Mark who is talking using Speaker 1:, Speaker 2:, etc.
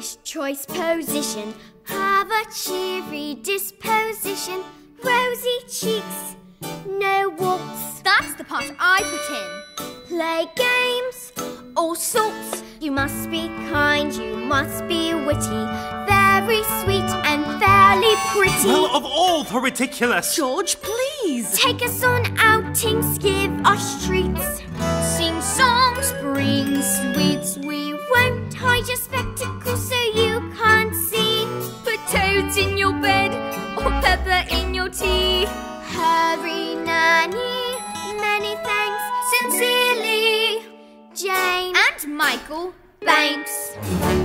Speaker 1: stylish choice position. Have a cheery disposition. Rosy cheeks, no warts.
Speaker 2: That's the part I put in.
Speaker 1: Play games, all sorts. You must be kind, you must be witty. Very sweet and fairly pretty.
Speaker 3: Well, of all the ridiculous!
Speaker 4: George, please.
Speaker 1: Take us on outings, give us treats. Sing songs, bring sweets. We won't hide your spectacles
Speaker 2: Toads in your bed or pepper in your tea.
Speaker 1: Hurry, Nanny. Many thanks. Sincerely, Jane
Speaker 2: And Michael
Speaker 1: Banks.